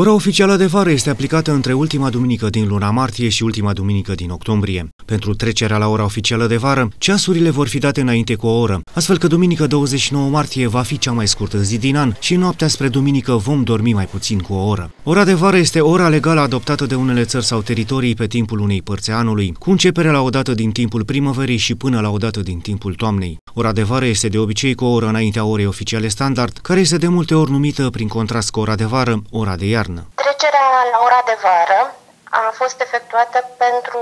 Ora oficială de vară este aplicată între ultima duminică din luna martie și ultima duminică din octombrie. Pentru trecerea la ora oficială de vară, ceasurile vor fi date înainte cu o oră, astfel că duminică 29 martie va fi cea mai scurtă zi din an și noaptea spre duminică vom dormi mai puțin cu o oră. Ora de vară este ora legală adoptată de unele țări sau teritorii pe timpul unei părți a anului, cu începere la o dată din timpul primăverii și până la o dată din timpul toamnei. Ora de vară este de obicei cu o oră înaintea orei oficiale standard, care este de multe ori numită, prin contrast cu ora de vară, ora de iarnă. Trecerea la ora de vară a fost efectuată pentru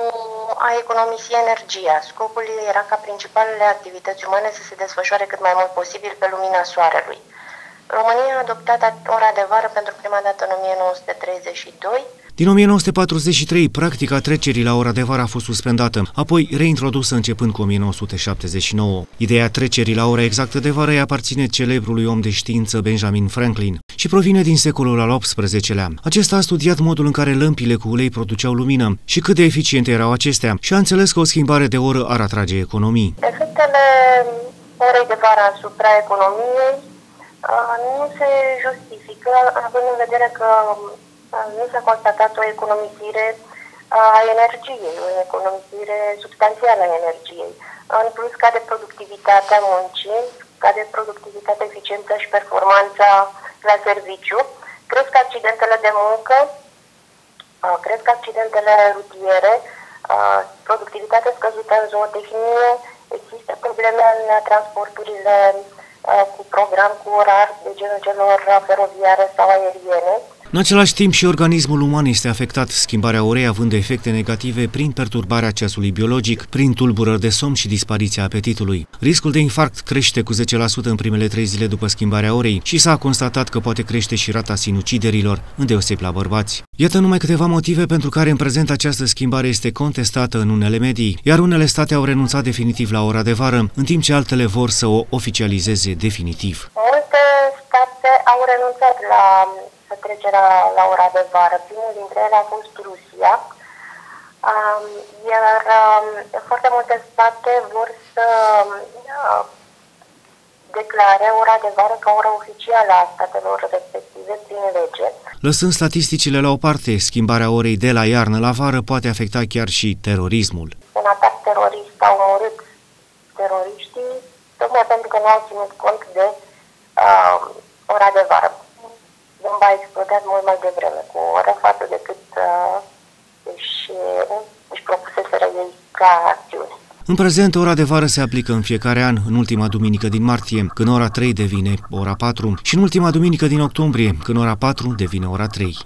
a economisi energia. Scopul era ca principalele activități umane să se desfășoare cât mai mult posibil pe lumina soarelui. România a adoptat ora de vară pentru prima dată în 1932, din 1943, practica trecerii la ora de vară a fost suspendată, apoi reintrodusă începând cu 1979. Ideea trecerii la ora exactă de vară îi aparține celebrului om de știință Benjamin Franklin și provine din secolul al XVIII-lea. Acesta a studiat modul în care lămpile cu ulei produceau lumină și cât de eficiente erau acestea și a înțeles că o schimbare de oră ar atrage economii. Efectele orei de vară asupra economiei uh, nu se justifică, având în vedere că nu s-a constatat o economisire a energiei, o economisire substanțială a energiei. În plus, scade productivitatea muncii, scade productivitatea, eficiența și performanța la serviciu, cresc accidentele de muncă, cresc accidentele rutiere, productivitatea scăzută în zootehnie, există probleme în transporturile cu program, cu orar de genul celor feroviare sau aeriene. În același timp și organismul uman este afectat, schimbarea orei având efecte negative prin perturbarea ceasului biologic, prin tulburări de somn și dispariția apetitului. Riscul de infarct crește cu 10% în primele trei zile după schimbarea orei și s-a constatat că poate crește și rata sinuciderilor, îndeoseb la bărbați. Iată numai câteva motive pentru care în prezent această schimbare este contestată în unele medii, iar unele state au renunțat definitiv la ora de vară, în timp ce altele vor să o oficializeze definitiv. Multe state au renunțat la trecerea la ora de vară. Primul dintre ele a fost Rusia, um, iar um, foarte multe state vor să uh, declare ora de vară ca ora oficială a statelor respective prin lege. Lăsând statisticile la o parte, schimbarea orei de la iarnă la vară poate afecta chiar și terorismul. Un atac terorist a omorât teroriștii tocmai pentru că nu au ținut cont de uh, ora de vară bomba a explodat mult mai devreme, cu o oră față decât uh, își, uh, își propuseseră ei ca acțiune. În prezent, ora de vară se aplică în fiecare an, în ultima duminică din martie, când ora 3 devine ora 4, și în ultima duminică din octombrie, când ora 4 devine ora 3.